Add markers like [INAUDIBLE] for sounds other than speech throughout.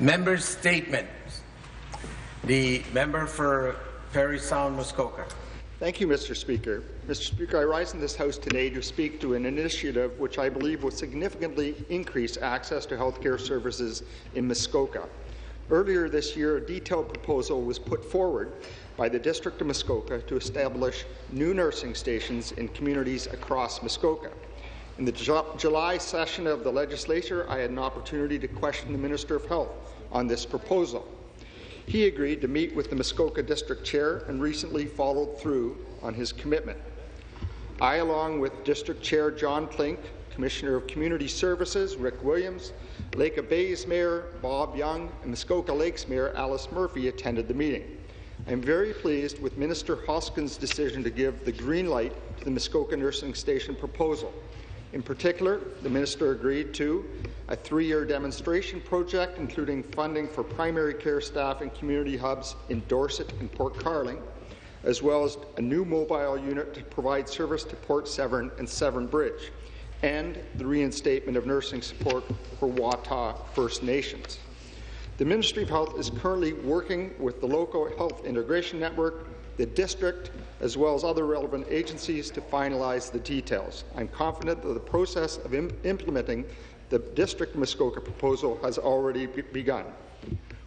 Members' statement. The member for Parry Sound, Muskoka. Thank you, Mr. Speaker. Mr. Speaker, I rise in this House today to speak to an initiative which I believe will significantly increase access to healthcare services in Muskoka. Earlier this year, a detailed proposal was put forward by the District of Muskoka to establish new nursing stations in communities across Muskoka. In the Ju July session of the legislature, I had an opportunity to question the Minister of Health on this proposal. He agreed to meet with the Muskoka District Chair and recently followed through on his commitment. I, along with District Chair John Klinck, Commissioner of Community Services Rick Williams, Lake of Bays Mayor Bob Young, and Muskoka Lakes Mayor Alice Murphy attended the meeting. I am very pleased with Minister Hoskins' decision to give the green light to the Muskoka Nursing Station proposal. In particular, the minister agreed to a three-year demonstration project, including funding for primary care staff and community hubs in Dorset and Port Carling, as well as a new mobile unit to provide service to Port Severn and Severn Bridge, and the reinstatement of nursing support for Wahta First Nations. The Ministry of Health is currently working with the local health integration network, the district, as well as other relevant agencies to finalize the details. I'm confident that the process of Im implementing the District Muskoka proposal has already be begun.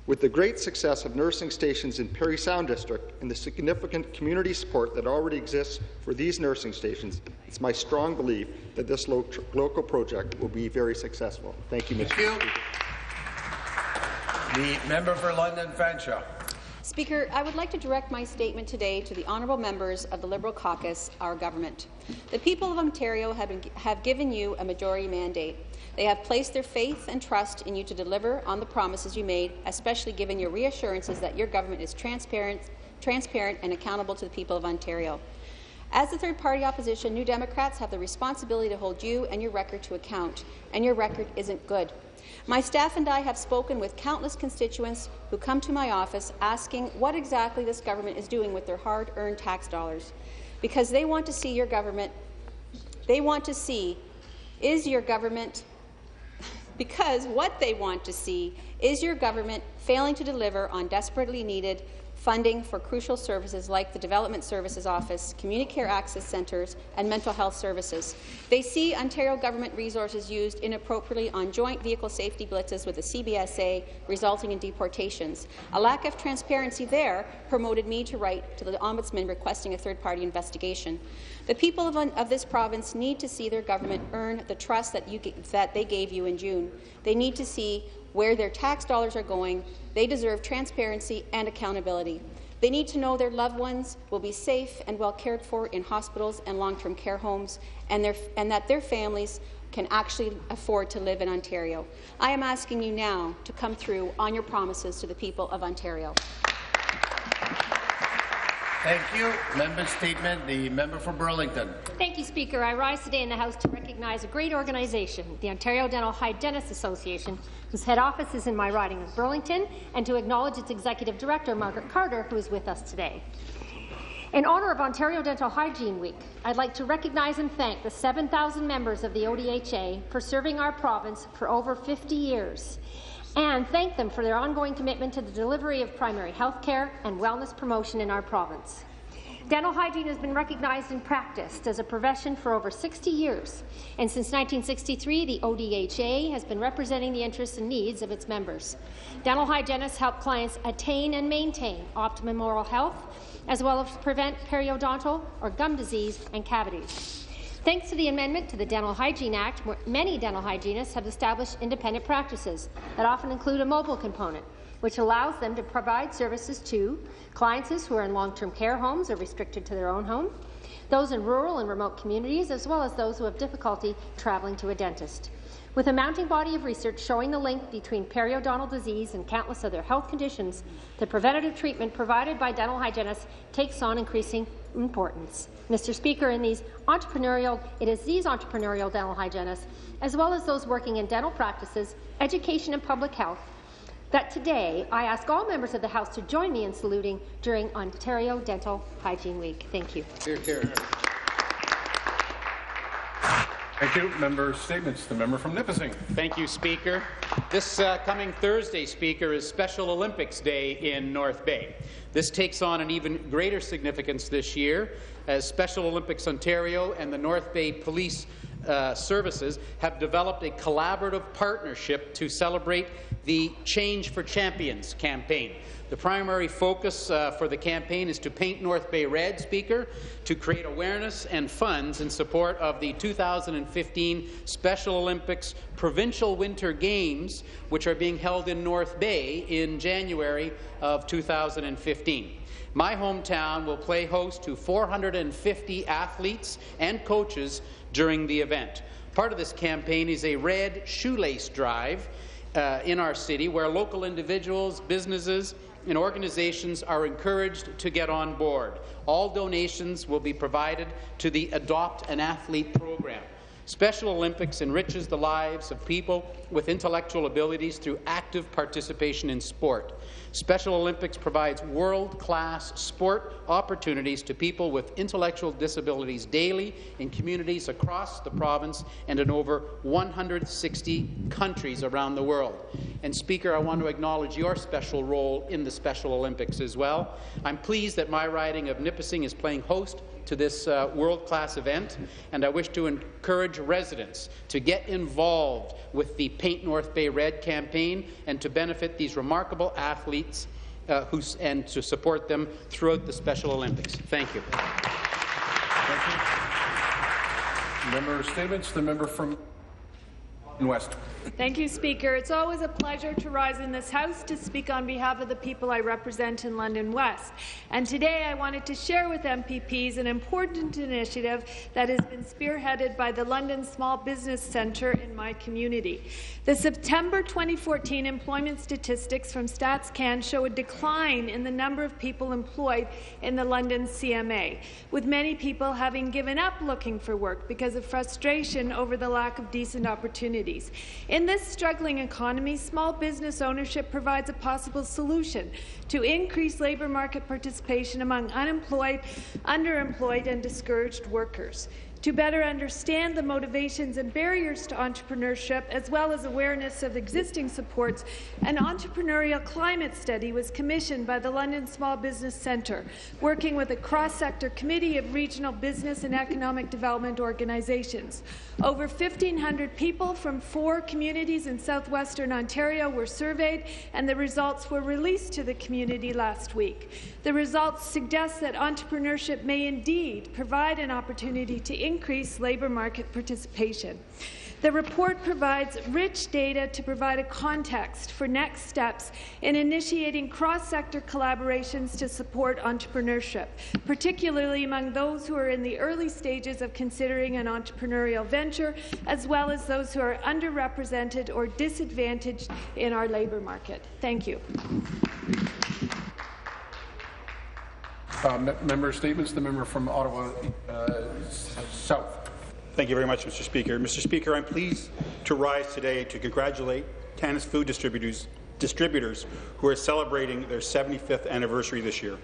With the great success of nursing stations in Parry Sound District and the significant community support that already exists for these nursing stations, it's my strong belief that this lo local project will be very successful. Thank you, Mr. Thank you. The member for London Fanshawe. Speaker, I would like to direct my statement today to the honourable members of the Liberal caucus, our government. The people of Ontario have, been, have given you a majority mandate. They have placed their faith and trust in you to deliver on the promises you made, especially given your reassurances that your government is transparent, transparent and accountable to the people of Ontario. As the third-party opposition, New Democrats have the responsibility to hold you and your record to account, and your record isn't good. My staff and I have spoken with countless constituents who come to my office asking what exactly this government is doing with their hard-earned tax dollars, because they want to see your government, they want to see, is your government, [LAUGHS] because what they want to see is your government failing to deliver on desperately needed funding for crucial services like the Development Services Office, Community Care Access Centres, and mental health services. They see Ontario government resources used inappropriately on joint vehicle safety blitzes with the CBSA, resulting in deportations. A lack of transparency there promoted me to write to the Ombudsman requesting a third-party investigation. The people of, of, this province need to see their government earn the trust that, you, that they gave you in June. They need to see where their tax dollars are going. They deserve transparency and accountability. They need to know their loved ones will be safe and well cared for in hospitals and long-term care homes, and, their, and that their families can actually afford to live in Ontario. I am asking you now to come through on your promises to the people of Ontario. Thank you. Member statement, the member for Burlington. Thank you, Speaker. I rise today in the House to recognize a great organization, the Ontario Dental Hygienists Association, whose head office is in my riding of Burlington, and to acknowledge its Executive Director, Margaret Carter, who is with us today. In honour of Ontario Dental Hygiene Week, I'd like to recognize and thank the 7,000 members of the ODHA for serving our province for over 50 years and thank them for their ongoing commitment to the delivery of primary health care and wellness promotion in our province. Dental hygiene has been recognized and practiced as a profession for over 60 years, and since 1963, the ODHA has been representing the interests and needs of its members. Dental hygienists help clients attain and maintain optimum oral health, as well as prevent periodontal or gum disease and cavities. Thanks to the amendment to the Dental Hygiene Act, many dental hygienists have established independent practices that often include a mobile component, which allows them to provide services to clients who are in long-term care homes or restricted to their own home, those in rural and remote communities, as well as those who have difficulty traveling to a dentist. With a mounting body of research showing the link between periodontal disease and countless other health conditions, the preventative treatment provided by dental hygienists takes on increasing importance. Mr. Speaker, in these entrepreneurial, it is these entrepreneurial dental hygienists, as well as those working in dental practices, education and public health, that today I ask all members of the House to join me in saluting during Ontario Dental Hygiene Week. Thank you. Here, here. Thank you. Member statements. The member from Nipissing. Thank you, Speaker. This uh, coming Thursday, Speaker, is Special Olympics Day in North Bay. This takes on an even greater significance this year as Special Olympics Ontario and the North Bay Police uh, Services have developed a collaborative partnership to celebrate the Change for Champions campaign. The primary focus uh, for the campaign is to paint North Bay red, Speaker, to create awareness and funds in support of the 2015 Special Olympics Provincial Winter Games, which are being held in North Bay in January of 2015. My hometown will play host to 450 athletes and coaches during the event. Part of this campaign is a red shoelace drive uh, in our city where local individuals, businesses, and organizations are encouraged to get on board. All donations will be provided to the Adopt an Athlete program. Special Olympics enriches the lives of people with intellectual abilities through active participation in sport. Special Olympics provides world-class sport opportunities to people with intellectual disabilities daily in communities across the province and in over 160 countries around the world. And Speaker, I want to acknowledge your special role in the Special Olympics as well. I'm pleased that my riding of Nipissing is playing host to this uh, world-class event, and I wish to encourage residents to get involved with the Paint North Bay Red campaign and to benefit these remarkable athletes uh, who's, and to support them throughout the Special Olympics. Thank you. Thank you. Member statements. The member from West. Thank you, Speaker. It's always a pleasure to rise in this House to speak on behalf of the people I represent in London West. And today I wanted to share with MPPs an important initiative that has been spearheaded by the London Small Business Centre in my community. The September 2014 employment statistics from StatsCan show a decline in the number of people employed in the London CMA, with many people having given up looking for work because of frustration over the lack of decent opportunities. In this struggling economy, small business ownership provides a possible solution to increase labour market participation among unemployed, underemployed and discouraged workers. To better understand the motivations and barriers to entrepreneurship, as well as awareness of existing supports, an entrepreneurial climate study was commissioned by the London Small Business Centre, working with a cross-sector committee of regional business and economic development organizations. Over 1,500 people from four communities in southwestern Ontario were surveyed, and the results were released to the community last week. The results suggest that entrepreneurship may indeed provide an opportunity to increase labour market participation. The report provides rich data to provide a context for next steps in initiating cross-sector collaborations to support entrepreneurship, particularly among those who are in the early stages of considering an entrepreneurial venture, as well as those who are underrepresented or disadvantaged in our labour market. Thank you. Uh, member statements. The member from Ottawa uh, South. Thank you very much, Mr. Speaker. Mr. Speaker, I'm pleased to rise today to congratulate Tannis Food Distributors, distributors who are celebrating their 75th anniversary this year.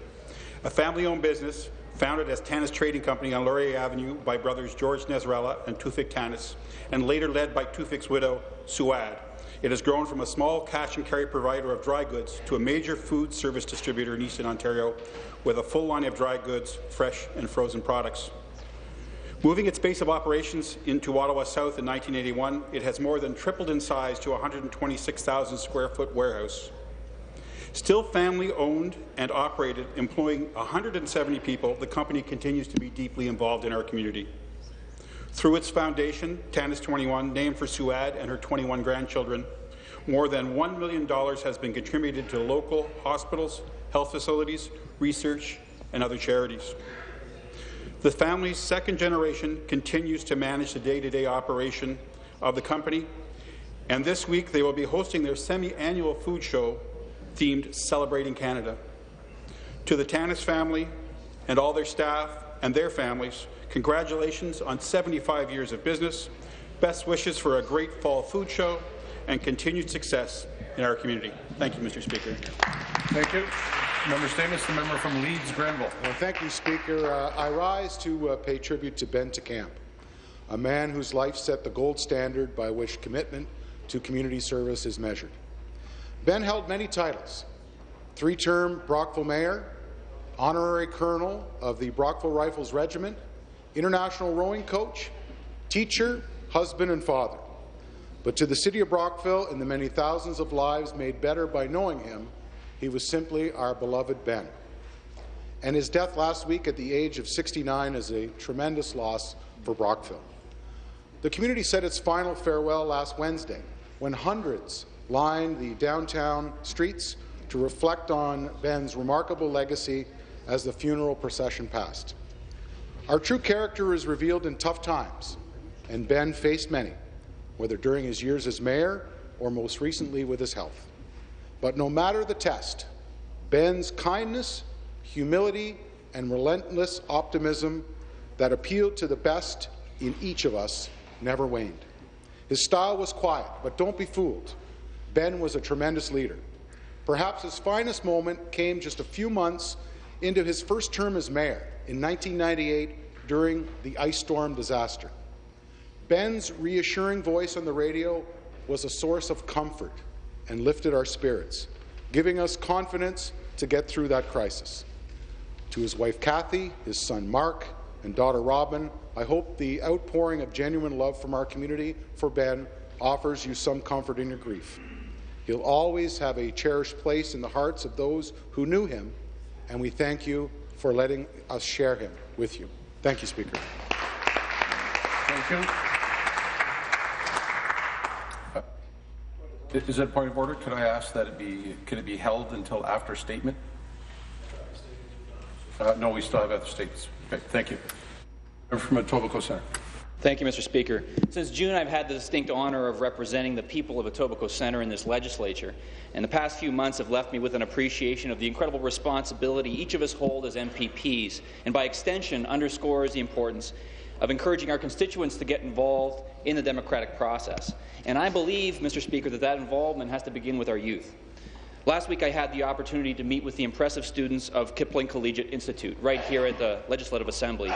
A family-owned business founded as Tannis Trading Company on Laurier Avenue by brothers George Nezrella and Tufik Tannis, and later led by Tufik's widow, Suad. It has grown from a small cash and carry provider of dry goods to a major food service distributor in Eastern Ontario with a full line of dry goods, fresh and frozen products. Moving its base of operations into Ottawa South in 1981, it has more than tripled in size to a 126,000 square foot warehouse. Still family-owned and operated, employing 170 people, the company continues to be deeply involved in our community. Through its foundation, Tannis 21, named for Suad and her 21 grandchildren, more than $1 million has been contributed to local hospitals, health facilities, research, and other charities. The family's second generation continues to manage the day-to-day -day operation of the company, and this week they will be hosting their semi-annual food show themed Celebrating Canada. To the Tannis family and all their staff and their families, congratulations on 75 years of business, best wishes for a great fall food show, and continued success in our community. Thank you, Mr. Speaker. Thank you. Member statements. The member from Leeds Grenville. Well, thank you, Speaker. Uh, I rise to uh, pay tribute to Ben Camp. a man whose life set the gold standard by which commitment to community service is measured. Ben held many titles, three-term Brockville Mayor, honorary colonel of the Brockville Rifles Regiment, international rowing coach, teacher, husband and father. But to the city of Brockville and the many thousands of lives made better by knowing him, he was simply our beloved Ben. And his death last week at the age of 69 is a tremendous loss for Brockville. The community said its final farewell last Wednesday when hundreds lined the downtown streets to reflect on Ben's remarkable legacy as the funeral procession passed. Our true character is revealed in tough times, and Ben faced many, whether during his years as mayor or most recently with his health. But no matter the test, Ben's kindness, humility, and relentless optimism that appealed to the best in each of us never waned. His style was quiet, but don't be fooled. Ben was a tremendous leader. Perhaps his finest moment came just a few months into his first term as mayor in 1998 during the ice storm disaster. Ben's reassuring voice on the radio was a source of comfort and lifted our spirits, giving us confidence to get through that crisis. To his wife Kathy, his son Mark, and daughter Robin, I hope the outpouring of genuine love from our community for Ben offers you some comfort in your grief. He'll always have a cherished place in the hearts of those who knew him, and we thank you for letting us share him with you. Thank you, Speaker. Thank you. Uh, Is that a point of order? Could I ask that it be, could it be held until after statement? Uh, no, we still have other statements. Okay, thank you. Member From Etobicoke Centre. Thank you, Mr. Speaker. Since June, I've had the distinct honour of representing the people of Etobicoke Centre in this legislature, and the past few months have left me with an appreciation of the incredible responsibility each of us hold as MPPs, and by extension underscores the importance of encouraging our constituents to get involved in the democratic process. And I believe, Mr. Speaker, that that involvement has to begin with our youth. Last week, I had the opportunity to meet with the impressive students of Kipling Collegiate Institute right here at the Legislative Assembly.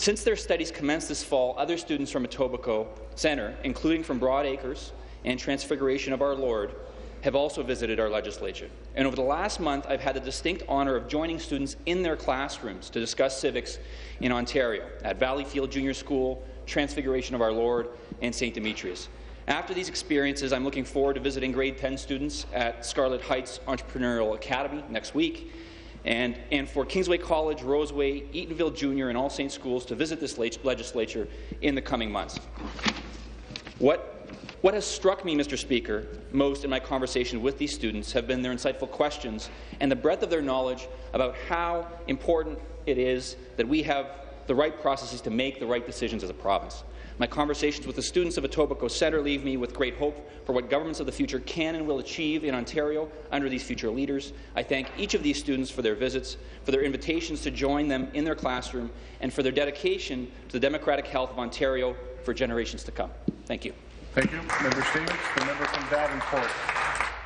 Since their studies commenced this fall, other students from Etobicoke Centre, including from Broadacres and Transfiguration of Our Lord, have also visited our legislature. And over the last month, I've had the distinct honour of joining students in their classrooms to discuss civics in Ontario at Valleyfield Junior School, Transfiguration of Our Lord, and St. Demetrius. After these experiences, I'm looking forward to visiting grade 10 students at Scarlett Heights Entrepreneurial Academy next week, and, and for Kingsway College, Roseway, Eatonville Junior, and All Saints schools to visit this legislature in the coming months. What, what has struck me, Mr. Speaker, most in my conversation with these students have been their insightful questions and the breadth of their knowledge about how important it is that we have the right processes to make the right decisions as a province. My conversations with the students of Etobicoke Centre leave me with great hope for what governments of the future can and will achieve in Ontario under these future leaders. I thank each of these students for their visits, for their invitations to join them in their classroom, and for their dedication to the democratic health of Ontario for generations to come. Thank you. Thank you. Member Stevens, the member from Davenport.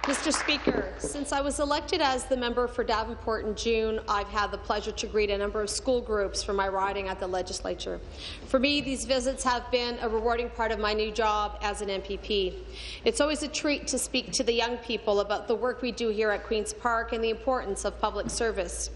Mr. Speaker, since I was elected as the member for Davenport in June, I've had the pleasure to greet a number of school groups from my riding at the legislature. For me, these visits have been a rewarding part of my new job as an MPP. It's always a treat to speak to the young people about the work we do here at Queen's Park and the importance of public service.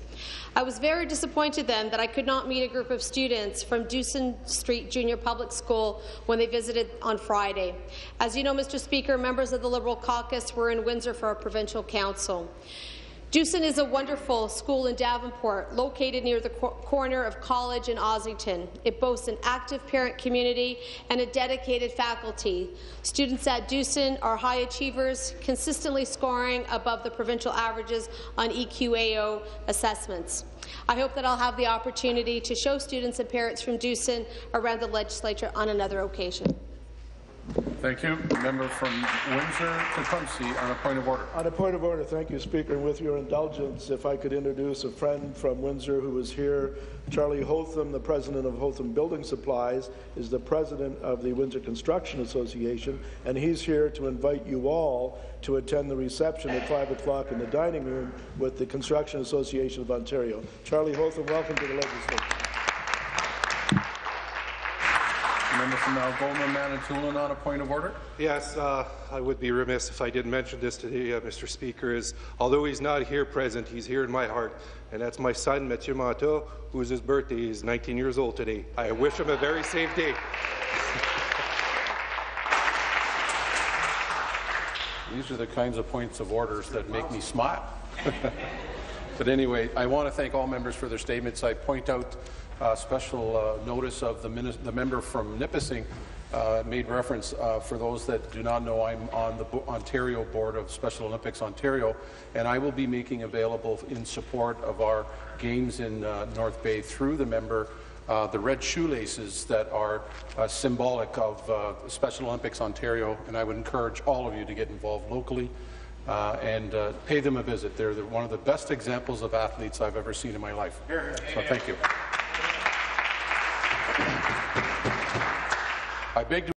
I was very disappointed then that I could not meet a group of students from Dewson Street Junior Public School when they visited on Friday. As you know, Mr. Speaker, members of the Liberal caucus were in Windsor for our provincial council. Dewson is a wonderful school in Davenport, located near the co corner of College and Ossington. It boasts an active parent community and a dedicated faculty. Students at Dewson are high achievers, consistently scoring above the provincial averages on EQAO assessments. I hope that I'll have the opportunity to show students and parents from Dewson around the legislature on another occasion. Thank you. Member from Windsor Tecumseh on a point of order. On a point of order, thank you, Speaker. And with your indulgence, if I could introduce a friend from Windsor who is here, Charlie Hotham, the president of Hotham Building Supplies, is the president of the Windsor Construction Association, and he's here to invite you all to attend the reception at 5 o'clock in the dining room with the Construction Association of Ontario. Charlie Hotham, welcome to the legislature. Member from Algoma, Manitoulin on a point of order. Yes, uh, I would be remiss if I didn't mention this today, uh, Mr. Speaker, is although he's not here present, he's here in my heart, and that's my son, Mathieu Mantha, whose his birthday. He's 19 years old today. I wish him a very safe day. [LAUGHS] These are the kinds of points of orders that make me smile. [LAUGHS] but anyway, I want to thank all members for their statements. I point out uh, special uh, notice of the, the member from Nipissing uh, made reference, uh, for those that do not know, I'm on the Bo- Ontario Board of Special Olympics Ontario, and I will be making available in support of our games in uh, North Bay through the member uh, the red shoelaces that are uh, symbolic of uh, Special Olympics Ontario, and I would encourage all of you to get involved locally uh, and uh, pay them a visit. They're the, one of the best examples of athletes I've ever seen in my life. So thank you. I beg to